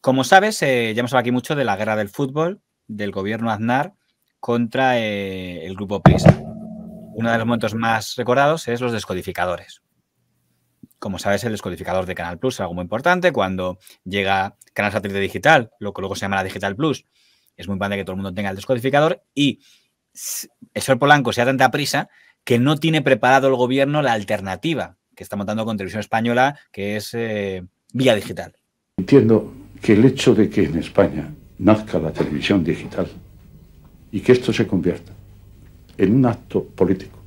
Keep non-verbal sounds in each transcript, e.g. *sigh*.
Como sabes, eh, ya hemos hablado aquí mucho de la guerra del fútbol, del gobierno Aznar contra eh, el grupo PRISA. Uno de los momentos más recordados es los descodificadores. Como sabes, el descodificador de Canal Plus es algo muy importante. Cuando llega Canal Satélite Digital, lo que luego se llama la Digital Plus, es muy importante que todo el mundo tenga el descodificador y el señor Polanco se da tanta prisa que no tiene preparado el gobierno la alternativa que está montando con Televisión Española, que es eh, vía digital. Entiendo que el hecho de que en España nazca la televisión digital y que esto se convierta en un acto político,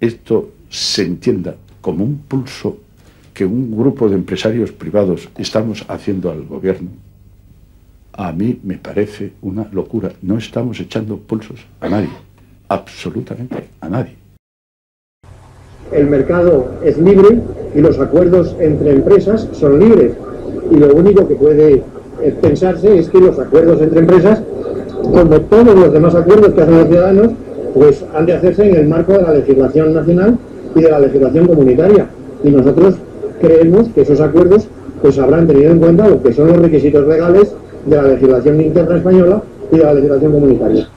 esto se entienda como un pulso que un grupo de empresarios privados estamos haciendo al gobierno, a mí me parece una locura. No estamos echando pulsos a nadie, absolutamente a nadie. El mercado es libre y los acuerdos entre empresas son libres. Y lo único que puede pensarse es que los acuerdos entre empresas, como todos los demás acuerdos que hacen los ciudadanos, pues han de hacerse en el marco de la legislación nacional y de la legislación comunitaria. Y nosotros creemos que esos acuerdos pues habrán tenido en cuenta lo que son los requisitos legales de la legislación interna española y de la legislación comunitaria.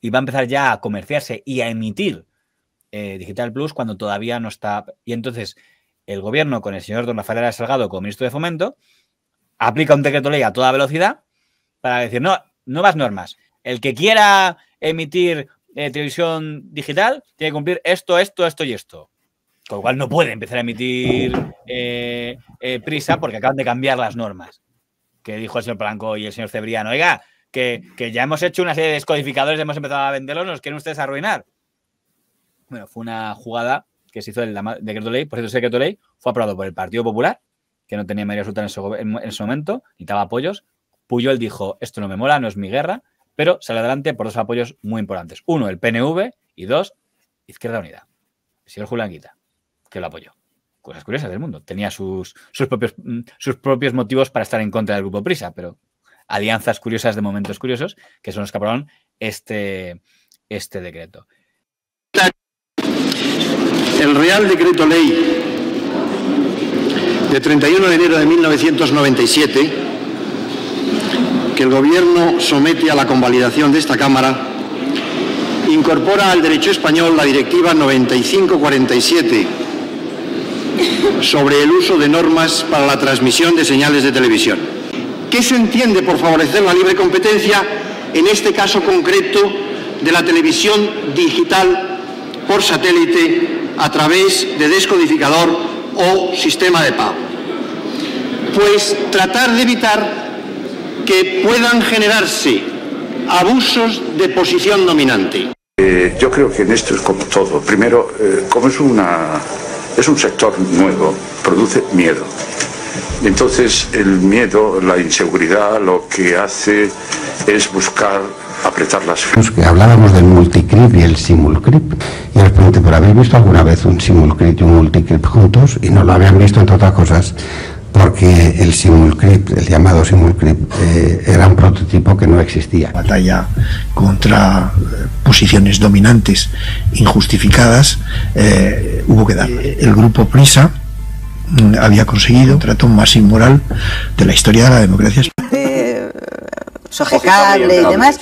Y va a empezar ya a comerciarse y a emitir eh, Digital Plus cuando todavía no está. Y entonces el gobierno, con el señor don Rafael Salgado como ministro de Fomento, aplica un decreto ley a toda velocidad para decir, no, nuevas normas. El que quiera emitir eh, televisión digital tiene que cumplir esto, esto, esto y esto. Con lo cual no puede empezar a emitir eh, eh, prisa porque acaban de cambiar las normas. Que dijo el señor Blanco y el señor Cebriano. Oiga, que, ya hemos hecho una serie de descodificadores, hemos empezado a venderlos, nos quieren ustedes arruinar. Bueno, fue una jugada que se hizo el decreto ley. Por cierto, ese decreto ley fue aprobado por el Partido Popular, que no tenía mayoría absoluta en ese, en ese momento, necesitaba apoyos. Puyol dijo, esto no me mola, no es mi guerra, pero sale adelante por dos apoyos muy importantes. Uno, el PNV y dos, Izquierda Unida. El señor Julián Guita, que lo apoyó. Cosas curiosas del mundo. Tenía sus, sus, propios, mm, sus propios motivos para estar en contra del Grupo Prisa, pero alianzas curiosas de momentos curiosos que son los que aprobaron este, este decreto. El Real Decreto Ley de 31 de enero de 1997 que el Gobierno somete a la convalidación de esta Cámara incorpora al derecho español la Directiva 9547 sobre el uso de normas para la transmisión de señales de televisión. ¿Qué se entiende por favorecer la libre competencia en este caso concreto de la televisión digital por satélite a través de descodificador o sistema de pago? Pues tratar de evitar que puedan generarse abusos de posición dominante. Eh, yo creo que en esto es como todo. Primero, eh, como es, una, es un sector nuevo, produce miedo. Entonces, el miedo, la inseguridad, lo que hace es buscar apretar las que hablábamos del multicrip y el simulcrip y les pregunté, ¿pero habéis visto alguna vez un simulcrip y un multicrip juntos? Y no lo habían visto entre otras cosas porque el simulcrip, el llamado simulcrip, eh, era un prototipo que no existía. Batalla contra eh, posiciones dominantes injustificadas, eh, hubo que dar. El grupo Prisa mm, había conseguido un trato más inmoral de la historia de la democracia. Sojecable y demás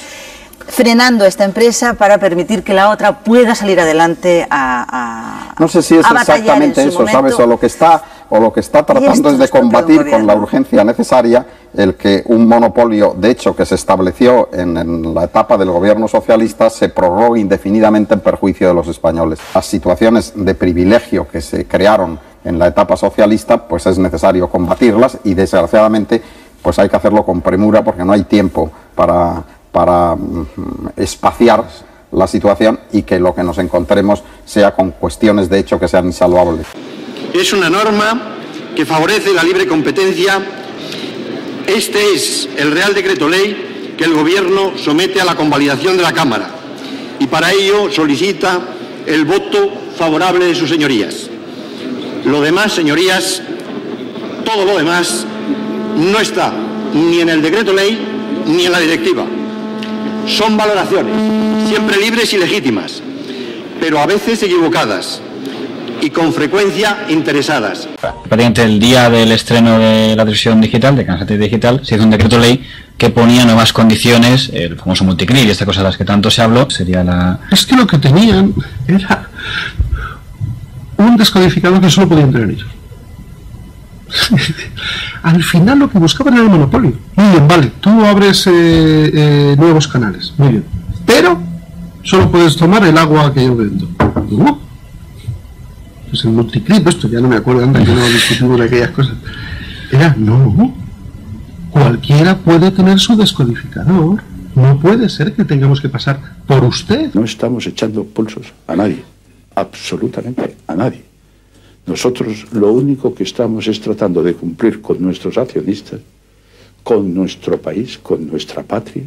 frenando esta empresa para permitir que la otra pueda salir adelante a, a no sé si es exactamente eso sabes o lo que está o lo que está tratando es de combatir con la urgencia necesaria el que un monopolio, de hecho, que se estableció en, la etapa del gobierno socialista, se prorrogue indefinidamente en perjuicio de los españoles. Las situaciones de privilegio que se crearon en la etapa socialista, pues es necesario combatirlas y desgraciadamente pues hay que hacerlo con premura porque no hay tiempo para, para mm, espaciar la situación y que lo que nos encontremos sea con cuestiones de hecho que sean insalvables. Es una norma que favorece la libre competencia. Este es el Real Decreto Ley que el Gobierno somete a la convalidación de la Cámara y para ello solicita el voto favorable de sus señorías. Lo demás, señorías, todo lo demás no está ni en el decreto ley ni en la directiva. Son valoraciones, siempre libres y legítimas, pero a veces equivocadas y con frecuencia interesadas. Prácticamente el día del estreno de la televisión digital, de Kansas Digital, se hizo un decreto ley que ponía nuevas condiciones, el famoso multiclip y esta cosa de las que tanto se habló, sería la... Es que lo que tenían era un descodificador que solo podían tener ellos. Al final lo que buscaban era el monopolio. Muy bien, vale, tú abres eh, eh, nuevos canales, muy bien. Pero solo puedes tomar el agua que yo vendo. ¿Cómo? Pues el multiclip, esto ya no me acuerdo antes que no discutimos de aquellas cosas. No, cualquiera puede tener su descodificador. No puede ser que tengamos que pasar por usted. No estamos echando pulsos a nadie, absolutamente a nadie. Nosotros lo único que estamos es tratando de cumplir con nuestros accionistas, con nuestro país, con nuestra patria,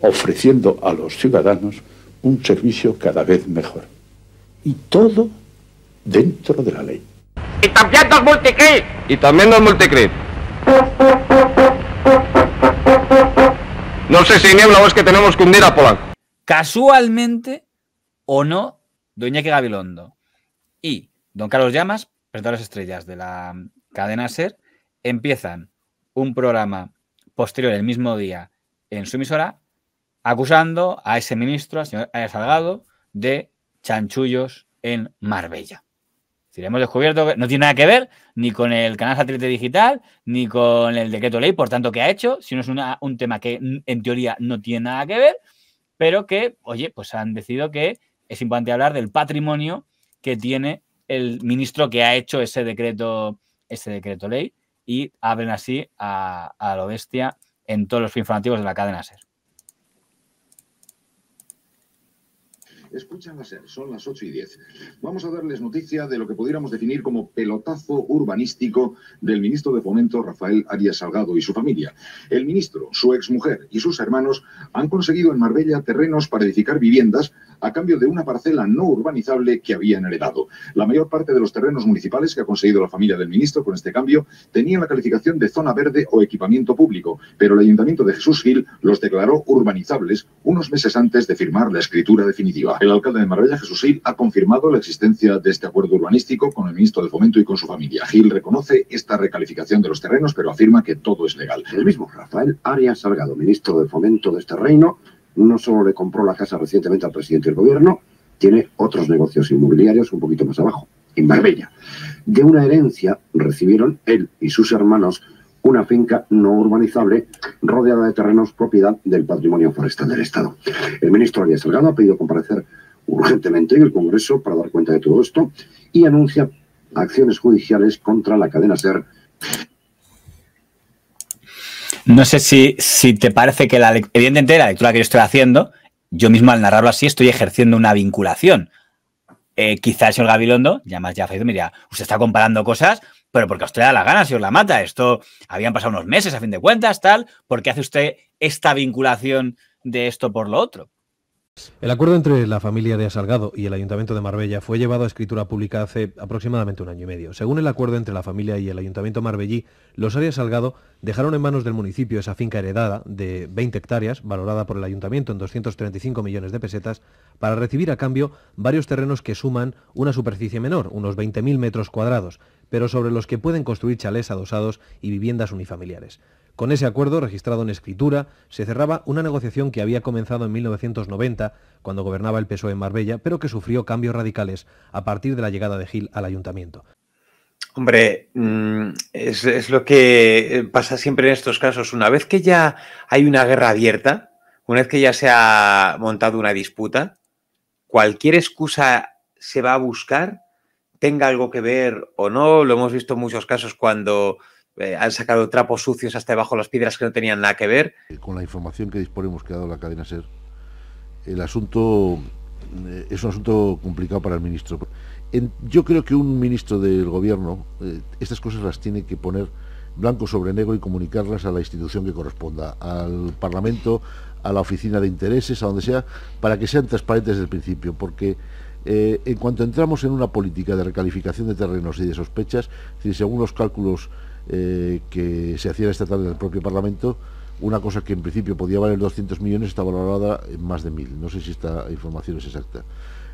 ofreciendo a los ciudadanos un servicio cada vez mejor. Y todo dentro de la ley. Y también los multicrit. Y también los multicrit. No sé si niebla o es que tenemos que hundir a Polanco. Casualmente o no, Doña que Gabilondo y Don Carlos Llamas, presentadores estrellas de la cadena SER, empiezan un programa posterior el mismo día en su emisora acusando a ese ministro, al señor Salgado, de chanchullos en Marbella. Si hemos descubierto que no tiene nada que ver ni con el canal satélite digital, ni con el decreto ley, por tanto, que ha hecho, sino es un tema que en teoría no tiene nada que ver, pero que, oye, pues han decidido que es importante hablar del patrimonio que tiene el ministro que ha hecho ese decreto, ese decreto ley y abren así a, a lo bestia en todos los informativos de la cadena SER. Escuchan la SER, son las 8 y 10. Vamos a darles noticia de lo que pudiéramos definir como pelotazo urbanístico del ministro de Fomento Rafael Arias Salgado y su familia. El ministro, su exmujer y sus hermanos han conseguido en Marbella terrenos para edificar viviendas a cambio de una parcela no urbanizable que habían heredado. La mayor parte de los terrenos municipales que ha conseguido la familia del ministro con este cambio tenían la calificación de zona verde o equipamiento público, pero el ayuntamiento de Jesús Gil los declaró urbanizables unos meses antes de firmar la escritura definitiva. El alcalde de Marbella, Jesús Gil, ha confirmado la existencia de este acuerdo urbanístico con el ministro de Fomento y con su familia. Gil reconoce esta recalificación de los terrenos, pero afirma que todo es legal. El mismo Rafael Arias Salgado, ministro de Fomento de este reino, no solo le compró la casa recientemente al presidente del gobierno, tiene otros negocios inmobiliarios un poquito más abajo, en Marbella. De una herencia recibieron él y sus hermanos una finca no urbanizable rodeada de terrenos propiedad del patrimonio forestal del Estado. El ministro Arias Salgado ha pedido comparecer urgentemente en el Congreso para dar cuenta de todo esto y anuncia acciones judiciales contra la cadena SER. No sé si, si te parece que la, evidentemente lectura que yo estoy haciendo, yo mismo al narrarlo así estoy ejerciendo una vinculación. Eh, quizá el señor Gabilondo, ya más ya me diría, usted está comparando cosas, pero porque a usted da la gana, si os la mata. Esto habían pasado unos meses a fin de cuentas, tal. ¿Por qué hace usted esta vinculación de esto por lo otro? El acuerdo entre la familia de Asalgado y el Ayuntamiento de Marbella fue llevado a escritura pública hace aproximadamente un año y medio. Según el acuerdo entre la familia y el Ayuntamiento marbellí, los Arias Salgado dejaron en manos del municipio esa finca heredada de 20 hectáreas, valorada por el Ayuntamiento en 235 millones de pesetas, para recibir a cambio varios terrenos que suman una superficie menor, unos 20.000 metros cuadrados, pero sobre los que pueden construir chalés adosados y viviendas unifamiliares. Con ese acuerdo, registrado en escritura, se cerraba una negociación que había comenzado en 1990, cuando gobernaba el PSOE en Marbella, pero que sufrió cambios radicales a partir de la llegada de Gil al ayuntamiento. Hombre, mm, es, lo que pasa siempre en estos casos. Una vez que ya hay una guerra abierta, una vez que ya se ha montado una disputa, cualquier excusa se va a buscar, tenga algo que ver o no. Lo hemos visto en muchos casos cuando eh, han sacado trapos sucios hasta debajo de las piedras que no tenían nada que ver. Con la información que disponemos que ha dado la cadena SER, el asunto eh, es un asunto complicado para el ministro. yo creo que un ministro del gobierno eh, estas cosas las tiene que poner blanco sobre negro y comunicarlas a la institución que corresponda, al Parlamento, a la oficina de intereses, a donde sea, para que sean transparentes desde el principio, porque en cuanto entramos en una política de recalificación de terrenos y de sospechas, según los cálculos eh, que se hacía esta tarde en el propio Parlamento, una cosa que en principio podía valer 200 millones está valorada en más de 1.000. No sé si esta información es exacta.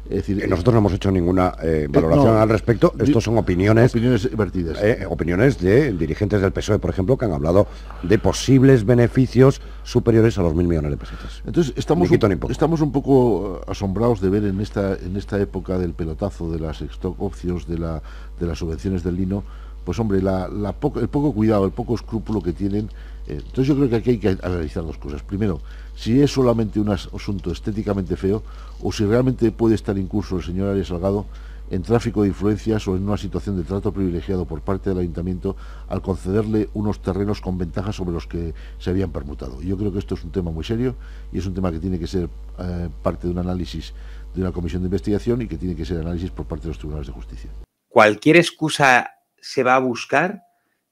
decir, nosotros no hemos hecho ninguna eh, eh, valoración al respecto. Estos son opiniones, opiniones vertidas. Eh, opiniones de dirigentes del PSOE, por ejemplo, que han hablado de posibles beneficios superiores a los mil millones de pesetas. Entonces estamos un, estamos un poco asombrados de ver en esta en esta época del pelotazo de las stock options de la de las subvenciones del lino, pues hombre, el poco cuidado, el poco escrúpulo que tienen. entonces yo creo que aquí hay que analizar dos cosas. Primero, si es solamente un asunto estéticamente feo o si realmente puede estar incurso el señor Arias Salgado en tráfico de influencias o en una situación de trato privilegiado por parte del ayuntamiento al concederle unos terrenos con ventajas sobre los que se habían permutado. Yo creo que esto es un tema muy serio y es un tema que tiene que ser eh, parte de un análisis de una comisión de investigación y que tiene que ser análisis por parte de los tribunales de justicia. Cualquier excusa se va a buscar,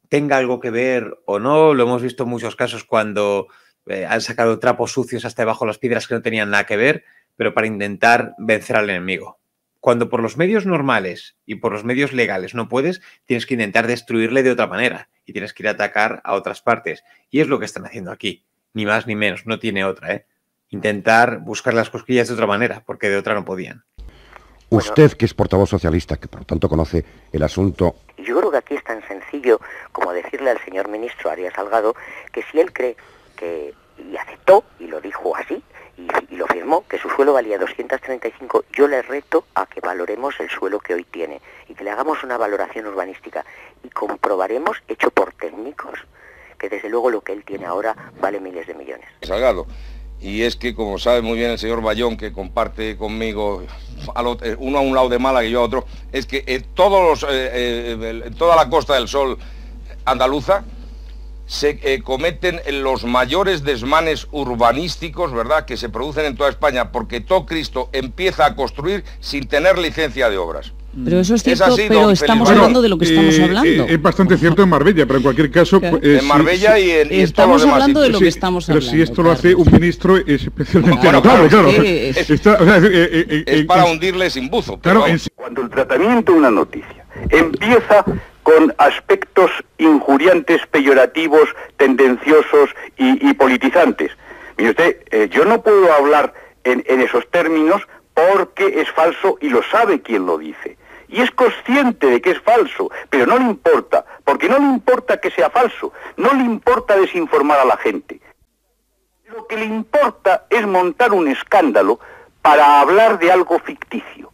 tenga algo que ver o no, lo hemos visto en muchos casos cuando eh, han sacado trapos sucios hasta debajo de las piedras que no tenían nada que ver, pero para intentar vencer al enemigo. Cuando por los medios normales y por los medios legales no puedes, tienes que intentar destruirle de otra manera y tienes que ir a atacar a otras partes. Y es lo que están haciendo aquí, ni más ni menos, no tiene otra, ¿eh? Intentar buscar las cosquillas de otra manera, porque de otra no podían. Usted, que es portavoz socialista, que por lo tanto conoce el asunto. Yo creo que aquí es tan sencillo como decirle al señor ministro Arias Salgado que si él cree que, y aceptó, y lo dijo así, y, lo firmó, que su suelo valía 235, yo le reto a que valoremos el suelo que hoy tiene y que le hagamos una valoración urbanística y comprobaremos, hecho por técnicos, que desde luego lo que él tiene ahora vale miles de millones. Salgado. Y es que, como sabe muy bien el señor Bayón, que comparte conmigo eh, uno a un lado de Málaga y yo a otro, es que eh, todos eh, toda la Costa del Sol andaluza se eh, cometen los mayores desmanes urbanísticos, ¿verdad?, que se producen en toda España, porque todo Cristo empieza a construir sin tener licencia de obras. Pero eso es cierto, pero estamos hablando de lo que estamos eh, hablando. Eh, es bastante cierto en Marbella, pero en cualquier caso... en Marbella y en, Estamos hablando de lo que estamos hablando. Pero si esto lo hace un ministro es especialmente claro, claro. Es, para hundirle sin buzo. Cuando el tratamiento de una noticia empieza con aspectos injuriantes, peyorativos, tendenciosos y, politizantes. Mire usted, eh, yo no puedo hablar en, esos términos porque es falso y lo sabe quien lo dice. Y es consciente de que es falso, pero no le importa, porque no le importa que sea falso, no le importa desinformar a la gente. Lo que le importa es montar un escándalo para hablar de algo ficticio,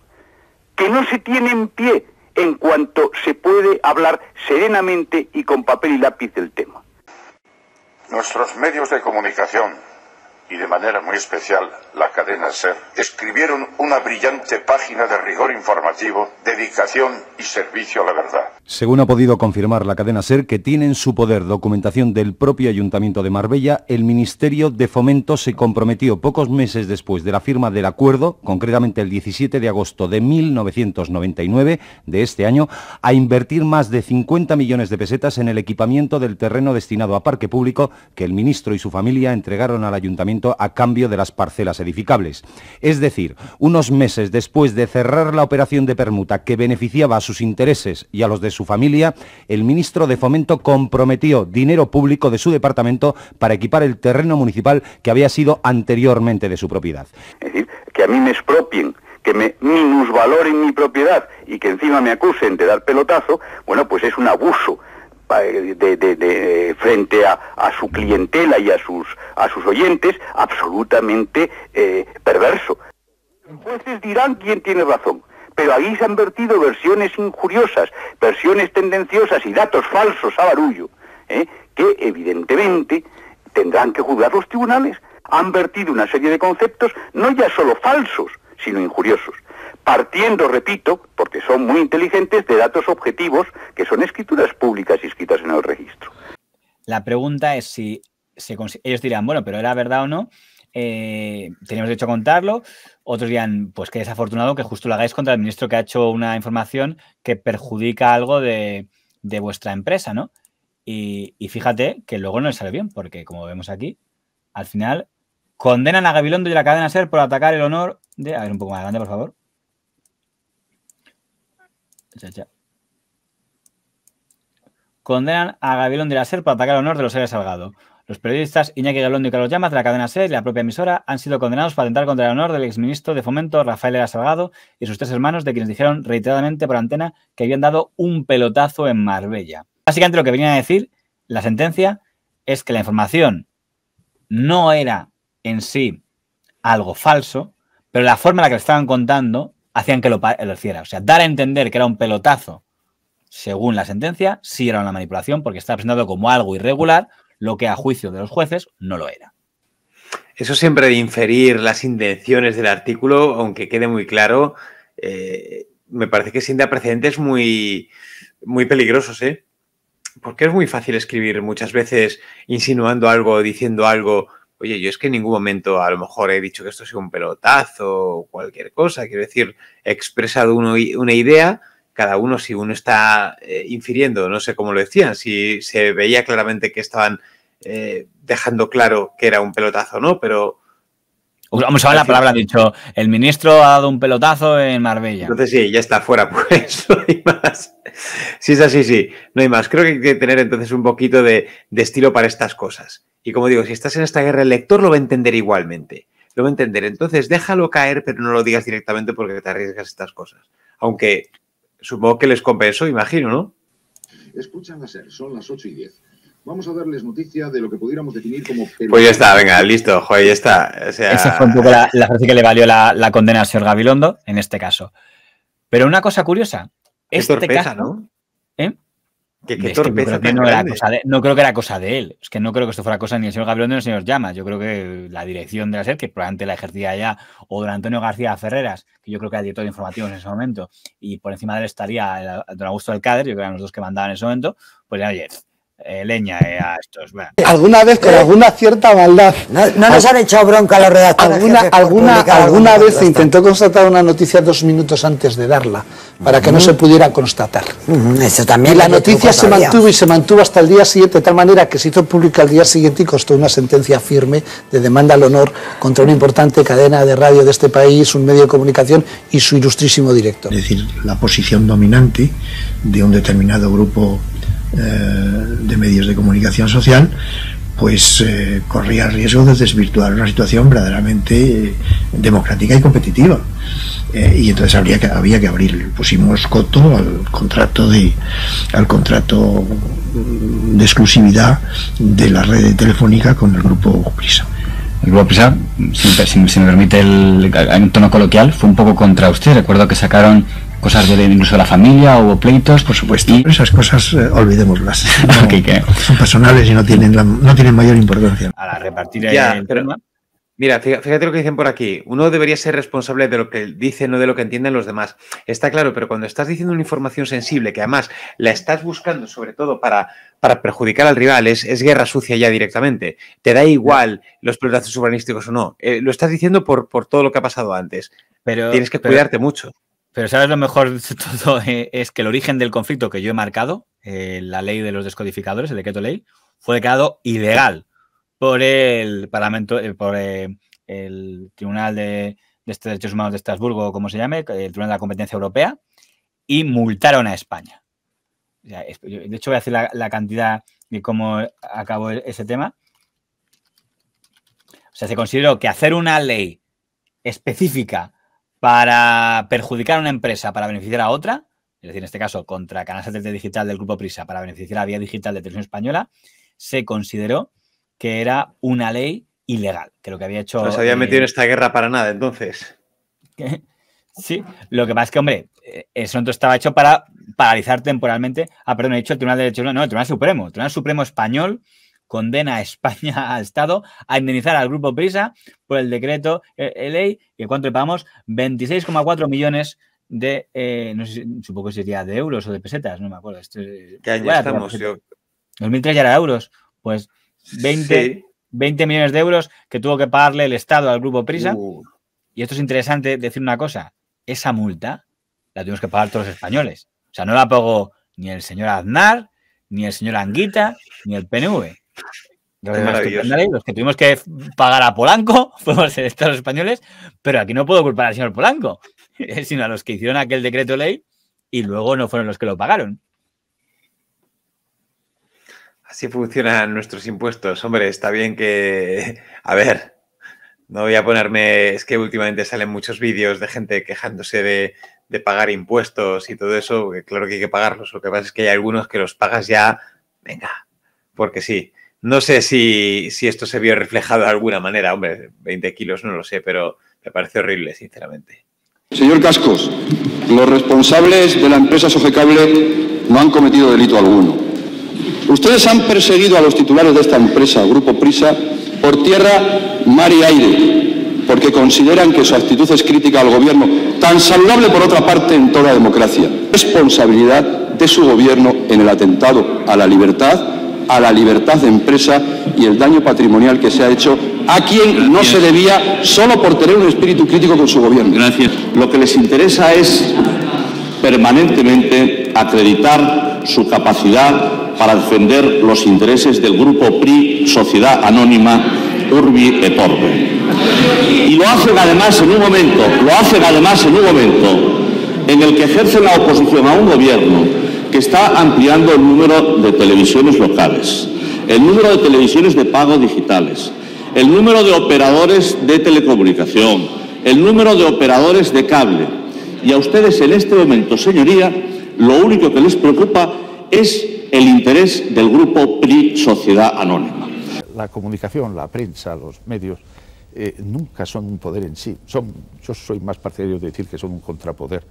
que no se tiene en pie, en cuanto se puede hablar serenamente y con papel y lápiz del tema. Nuestros medios de comunicación y de manera muy especial la cadena SER, escribieron una brillante página de rigor informativo, dedicación y servicio a la verdad. Según ha podido confirmar la cadena SER, que tiene en su poder documentación del propio Ayuntamiento de Marbella, el Ministerio de Fomento se comprometió pocos meses después de la firma del acuerdo, concretamente el 17 de agosto de 1999 de este año, a invertir más de 50 millones de pesetas en el equipamiento del terreno destinado a parque público que el ministro y su familia entregaron al Ayuntamiento a cambio de las parcelas edificables. Es decir, unos meses después de cerrar la operación de permuta que beneficiaba a sus intereses y a los de su familia, el ministro de Fomento comprometió dinero público de su departamento para equipar el terreno municipal que había sido anteriormente de su propiedad. Es decir, que a mí me expropien que me minusvaloren mi propiedad y que encima me acusen de dar pelotazo, bueno, pues es un abuso de, frente a, su clientela y a sus, a sus oyentes absolutamente eh, perverso. Los jueces dirán quién tiene razón, pero ahí se han vertido versiones injuriosas, versiones tendenciosas y datos falsos a barullo, ¿eh? que evidentemente tendrán que juzgar los tribunales. Han vertido una serie de conceptos no ya solo falsos, sino injuriosos partiendo, repito, porque son muy inteligentes, de datos objetivos que son escrituras públicas inscritas en el registro. La pregunta es si ellos dirán, bueno, pero era verdad o no, eh, tenemos derecho a contarlo. Otros dirán, pues que desafortunado que justo lo hagáis contra el ministro que ha hecho una información que perjudica algo de, vuestra empresa, ¿no? Y, fíjate que luego no le sale bien, porque como vemos aquí, al final condenan a Gabilondo y la cadena SER por atacar el honor de... A ver, un poco más grande, por favor. Condenan a Gabriel de la SER por atacar el honor de los seres Salgado. Los periodistas Iñaki Galondo y Carlos Llamas de la cadena SER y la propia emisora han sido condenados por atentar contra el honor del exministro de Fomento Rafael Era Salgado y sus tres hermanos, de quienes dijeron reiteradamente por antena que habían dado un pelotazo en Marbella. Básicamente lo que venían a decir la sentencia es que la información no era en sí algo falso, pero la forma en la que lo estaban contando hacían que lo, lo hiciera. O sea, dar a entender que era un pelotazo, según la sentencia, sí era una manipulación porque estaba presentado como algo irregular, lo que a juicio de los jueces no lo era. Eso siempre de inferir las intenciones del artículo, aunque quede muy claro, eh, me parece que sienta precedentes muy, muy peligrosos, ¿eh? Porque es muy fácil escribir muchas veces insinuando algo, diciendo algo. Oye, yo es que en ningún momento a lo mejor he dicho que esto sea un pelotazo o cualquier cosa. Quiero decir, he expresado uno, una idea, cada uno, si uno está eh, infiriendo, no sé cómo lo decían, si se veía claramente que estaban eh, dejando claro que era un pelotazo, ¿no? Pero. Vamos a ver la palabra, ha dicho, el ministro ha dado un pelotazo en Marbella. Entonces sí, ya está fuera, *laughs* pues no hay más. Si es así, sí, no hay más. Creo que hay que tener entonces un poquito de, de estilo para estas cosas. Y como digo, si estás en esta guerra, el lector lo va a entender igualmente. Lo va a entender. Entonces déjalo caer, pero no lo digas directamente porque te arriesgas estas cosas. Aunque supongo que les compensó, imagino, ¿no? Escuchan la SER, son las 8 y 10. Vamos a darles noticia de lo que pudiéramos definir como... Pues ya está, venga, listo, joder, ya está. O sea... Esa fue un poco la, la frase que le valió la, la, condena al señor Gabilondo, en este caso. Pero una cosa curiosa, Qué este torpeza, caso... ¿no? ¿eh? Qué que torpeza no, era grande. cosa de, no creo que era cosa de él. Es que no creo que esto fuera cosa ni del señor Gabilondo ni del señor Llamas. Yo creo que la dirección de la SER, que probablemente la ejercía ya, o don Antonio García Ferreras, que yo creo que era director de informativos en ese momento, y por encima de él estaría el- don Augusto del yo creo que eran los dos que mandaban en ese momento, pues ya, oye, eh, leña eh, a estos. bueno. Alguna vez con alguna cierta maldad. No, no nos han echado bronca a los redactores. Alguna, alguna, alguna vez se intentó constatar una noticia dos minutos antes de darla, para que no se pudiera constatar. Eso también Y la noticia se todavía. mantuvo y se mantuvo hasta el día siguiente, de tal manera que se hizo pública al día siguiente y costó una sentencia firme de demanda al honor contra una importante cadena de radio de este país, un medio de comunicación y su ilustrísimo director. Es decir, la posición dominante de un determinado grupo eh, de medios de comunicación social, pues eh, corría el riesgo de desvirtuar una situación verdaderamente eh, democrática y competitiva. Y entonces habría que, había que abrir, pusimos coto al contrato de al contrato de exclusividad de la red telefónica con el grupo Prisa. El grupo Prisa, si me permite el, en tono coloquial, fue un poco contra usted. Recuerdo que sacaron cosas de incluso de la familia, hubo pleitos. Por supuesto. Esas cosas eh, olvidémoslas. *laughs* Que- Son personales y no tienen, la- no tienen mayor importancia. A repartir Ya, el pero- tema. Mira, fíjate lo que dicen por aquí. Uno debería ser responsable de lo que dice, no de lo que entienden los demás. Está claro, pero cuando estás diciendo una información sensible, que además la estás buscando sobre todo para, para perjudicar al rival, es, es guerra sucia ya directamente. Te da igual los pelotazos urbanísticos o no. Eh, lo estás diciendo por, por todo lo que ha pasado antes. Pero, Tienes que pero- cuidarte mucho. Pero ¿sabes lo mejor de *laughs* todo? Eh, Es que el origen del conflicto que yo he marcado, eh, la ley de los descodificadores, el decreto ley, fue declarado ilegal por el Parlamento, eh, por el Tribunal de, Estos Derechos Humanos de Estrasburgo, como se llame, el Tribunal de la Competencia Europea, y multaron a España. De hecho, voy a decir la, la cantidad de cómo acabó e- ese tema. O sea, se consideró que hacer una ley específica para perjudicar a una empresa para beneficiar a otra, es decir, en este caso contra Canal Satélite Digital del Grupo Prisa para beneficiar a Vía Digital de Televisión Española, se consideró que era una ley ilegal, que lo que había hecho... No se había eh, metido en esta guerra para nada, entonces. Sí, lo que pasa es que, hombre, eh, eso no estaba hecho para paralizar temporalmente. Ah, perdón, he dicho el Tribunal de Derechos Humanos, no, el Tribunal Supremo. El Tribunal Supremo Español condena a España, *laughs* al Estado, a indemnizar al Grupo Prisa por el decreto eh, eh, ley, y cuánto le pagamos, 26,4 millones de, eh, no sé, supongo que sería de euros o de pesetas, no me acuerdo. Esto, es- ¿Qué año estamos? Yo- 2003 ya era euros, pues 20, Sí. 20 millones de euros que tuvo que pagarle el Estado al Grupo Prisa. Uh. Y esto es interesante decir una cosa, esa multa la tuvimos que pagar todos los españoles. O sea, no la pagó ni el señor Aznar, ni el señor Anguita, ni el PNV. Los, que tuvimos que pagar a Polanco fuimos el Estado españoles, pero aquí no puedo culpar al señor Polanco, *laughs* sino a los que hicieron aquel decreto ley y luego no fueron los que lo pagaron. Así funcionan nuestros impuestos. Hombre, está bien que... *laughs* A ver, no voy a ponerme... Es que últimamente salen muchos vídeos de gente quejándose de, de pagar impuestos y todo eso. Claro que hay que pagarlos. Lo que pasa es que hay algunos que los pagas ya... Venga, porque sí. No sé si, si esto se vio reflejado de alguna manera. Hombre, 20 kilos no lo sé, pero me parece horrible, sinceramente. Señor Cascos, los responsables de la empresa Sogecable no han cometido delito alguno. Ustedes han perseguido a los titulares de esta empresa, Grupo Prisa, por tierra, mar y aire, porque consideran que su actitud es crítica al gobierno, tan saludable por otra parte en toda democracia. Responsabilidad de su gobierno en el atentado a la libertad, a la libertad de empresa y el daño patrimonial que se ha hecho a quien no se debía solo por tener un espíritu crítico con su gobierno. Gracias. Lo que les interesa es permanentemente acreditar su capacidad para defender los intereses del grupo PRI, Sociedad Anónima, Urbi et Orbe. Y lo hacen además en un momento, lo hacen además en un momento en el que ejercen la oposición a un gobierno que está ampliando el número de televisiones locales, el número de televisiones de pago digitales, el número de operadores de telecomunicación, el número de operadores de cable. Y a ustedes en este momento, señoría, lo único que les preocupa es el interés del grupo PRI Sociedad Anónima. La comunicación, la prensa, los medios, eh, nunca son un poder en sí. Son, yo soy más partidario de decir que son un contrapoder.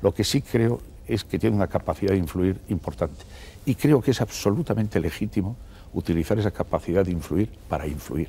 Lo que sí creo es que tiene una capacidad de influir importante. Y creo que es absolutamente legítimo utilizar esa capacidad de influir para influir.